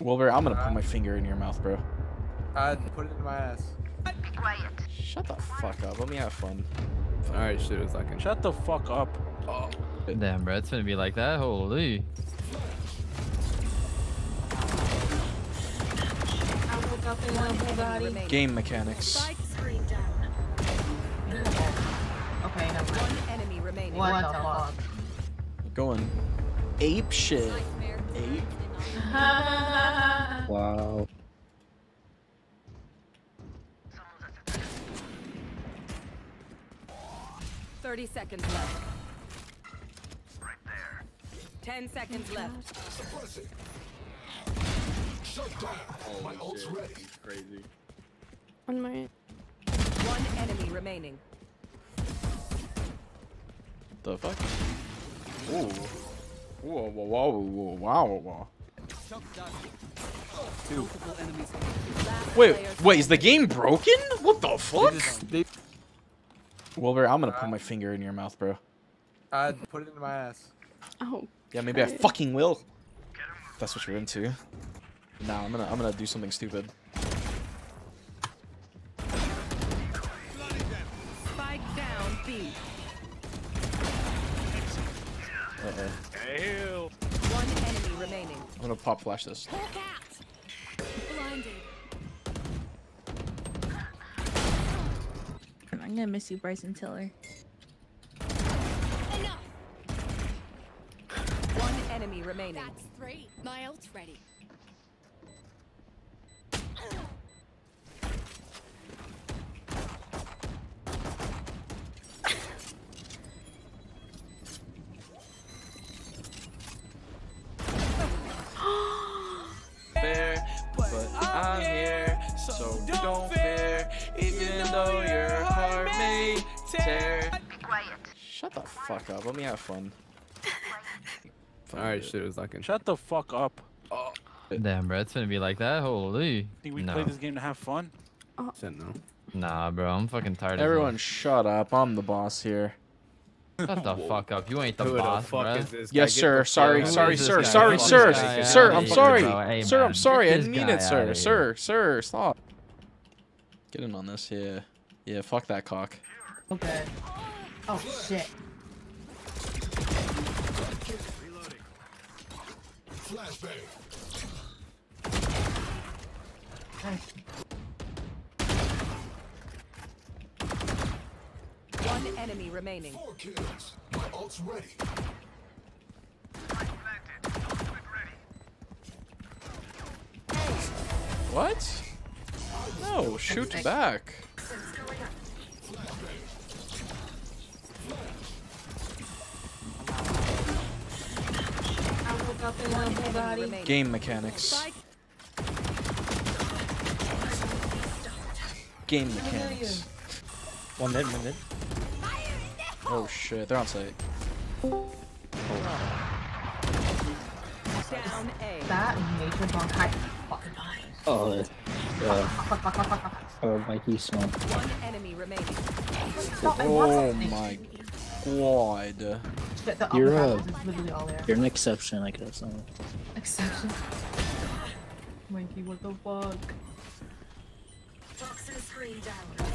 Wilbur, I'm gonna put my finger in your mouth, bro. I'd put it in my ass. Shut the fuck up. Let me have fun. Alright, shoot a second. Shut the fuck up. Damn, bro, it's gonna be like that. Holy. Game mechanics. Spike screen down. Okay. One enemy remaining. What the fuck? Going ape shit. Ape. Wow. Thirty seconds left. Right there. Ten seconds left. Holy shit. He's crazy. On my One enemy remaining. The fuck? Ooh. Whoa, whoa, whoa, whoa, wow, whoa. Last Wait, wait, is the game broken? What the fuck? They just, they, Wilbur, I'm gonna put my finger in your mouth, bro. I'd put it in my ass. oh Yeah, maybe I fucking will. If that's what you're into. Nah, I'm gonna I'm gonna do something stupid. Spike down B. Uh oh. One enemy remaining. I'm gonna pop flash this. Hawk out. Blinded. I'm gonna miss you, Bryson Tiller. Enough. One enemy remaining. That's three. My ult's ready. So don't fear, even though your heart may tear. Shut the fuck up. Let me have fun. Alright, shoot a second. Shut the fuck up. Oh. Damn, bro, it's gonna be like that. Holy. Think we no. play this game to have fun? Said no. Nah, bro, I'm fucking tired of Everyone, shut up. I'm the boss here. This. Shut the fuck up. You ain't the Who boss, the fuck bro. is this Yes, guy? Get sir. Sorry, fuck sorry, of this sir. guy? Sorry, Fuck sir. Sir, I'm sorry. Hey, Sir, I'm sorry. I didn't mean it, sir. Sir, sir, stop. Get in on this, yeah. Yeah, fuck that cock. Okay. Oh shit. Nice. One enemy remaining. What? No, shoot back. One enemy remaining. Game mechanics. Game mechanics. One mid, one mid. Oh shit, they're on site. down A. That major bonk high. Fucking nice. Oh, uh, oh, Mikey smoke. One enemy remaining. No, Oh my god. Shit, the You're a- is literally all there. You're an exception, I guess. Uh, Exception. Mikey, what the fuck? Toxin screen down.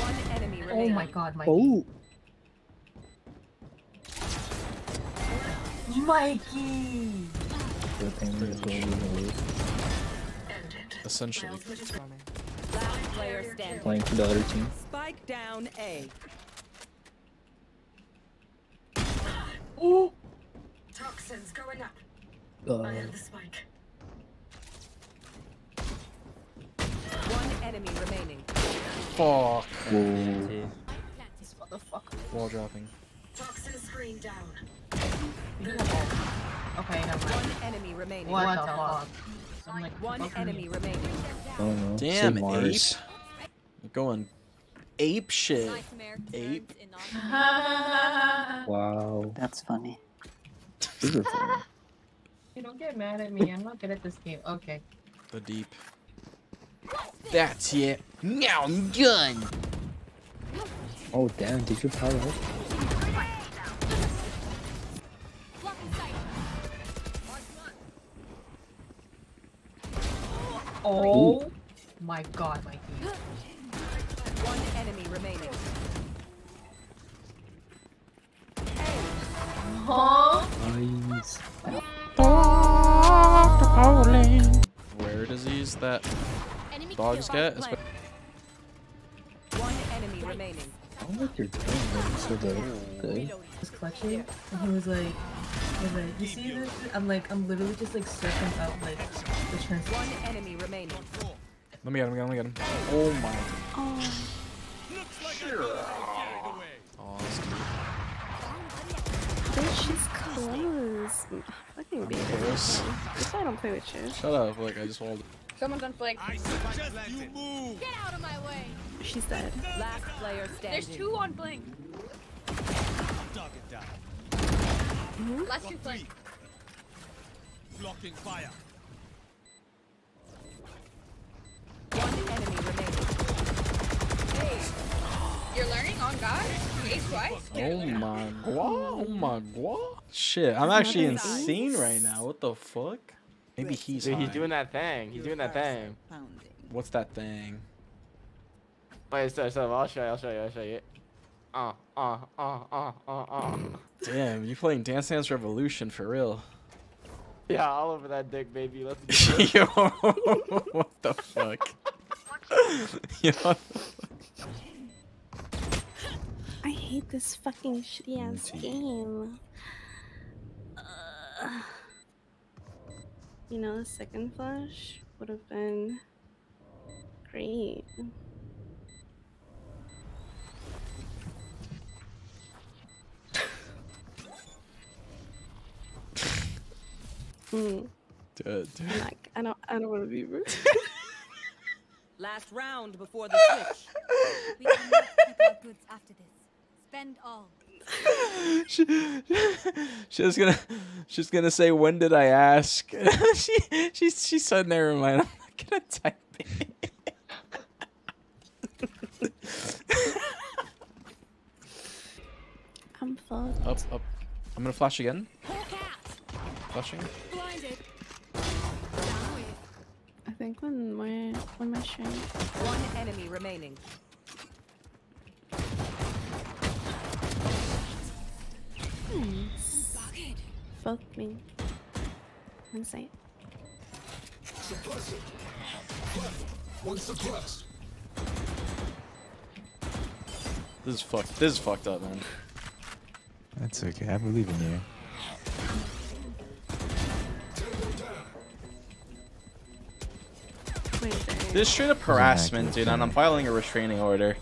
One enemy Oh my god, Mikey. oh, Mikey! the thing is going to lose. Essentially. Last player standing. Playing for the other team. Spike down A. Ooh! Toxins going up. Uh, the spike. One enemy remaining. Fuck. whoa. What the fuck? Wall dropping. Toxin screen down. Okay, never mind. One enemy remaining. What, the fuck? I'm like, One enemy remaining. I don't. Damn, Say Mars. ape. Going ape shit. Nightmare Ape. turns Wow. That's funny. Super fun. Hey, don't get mad at me. I'm not good at this game. Okay. The deep. That's it. Now I'm done. Oh, damn. Did you power up? Oh my god, Mikey. One enemy remaining. Huh? Nice. Rare disease that Enemy dogs get. One enemy remaining. I don't like your tone, man. It's so like, good. was clutching and he was like he was like, You see this? I'm like I'm literally just like surfing out like the trans One enemy remaining. Let me get him. Let me get him. Oh my. Oh, Oh, that's cute. bitch, she's close. Fucking be close. That's why I don't play with you. Shut up. Like I just walled. Someone's on flank. You move. Get out of my way. She's dead. Last player standing. There's two on flank. Last two flank. One enemy remaining. You're learning on God? You twice? Oh my god. Oh my god. Shit, I'm actually insane right now. What the fuck? Maybe he's Dude, he's doing that thing. He's doing that thing. What's that thing? Wait, so, so I'll show you. I'll show you. I'll show you. Uh, uh, uh, uh, uh, uh. Damn, you playing Dance Dance Revolution for real? Yeah, all over that dick, baby. Let's go. Yo, what the fuck? I hate this fucking shitty ass game. Ugh. You know, the second flash would have been great. Mm, Dude, dude. I don't. I don't want to be rude. Last round before the switch. We cannot keep our goods after this. Spend all. she, she's gonna she's gonna say when did I ask? she she she said never mind. I'm not gonna type it. I'm fucked. up up. I'm gonna flash again. Hawk. Flashing. Blinded. Down with. I think when my when my strength. One enemy remaining. Nice. Bucket. Fuck me. Insight. This is fucked. This is fucked up, man. That's okay. I believe in you. This is straight up harassment, dude, and I'm filing a restraining order.